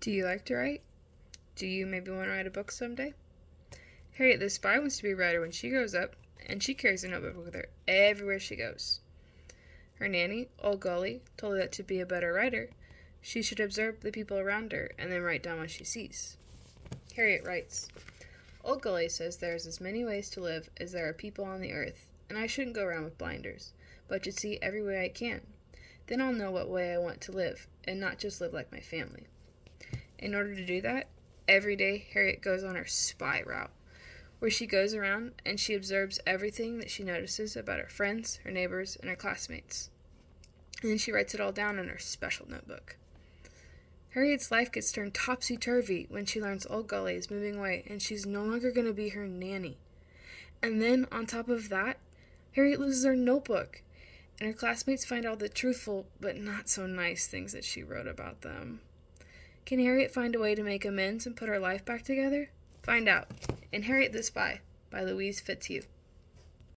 Do you like to write? Do you maybe want to write a book someday? Harriet the Spy wants to be a writer when she grows up, and she carries a notebook with her everywhere she goes. Her nanny, Ole Golly, told her that to be a better writer, she should observe the people around her and then write down what she sees. Harriet writes, Ole Golly says there's as many ways to live as there are people on the earth, and I shouldn't go around with blinders, but should see every way I can. Then I'll know what way I want to live, and not just live like my family. In order to do that, every day Harriet goes on her spy route, where she goes around and she observes everything that she notices about her friends, her neighbors, and her classmates. And then she writes it all down in her special notebook. Harriet's life gets turned topsy turvy when she learns Ole Golly is moving away and she's no longer going to be her nanny. And then, on top of that, Harriet loses her notebook, and her classmates find all the truthful but not so nice things that she wrote about them. Can Harriet find a way to make amends and put her life back together? Find out in Harriet the Spy by Louise Fitzhugh.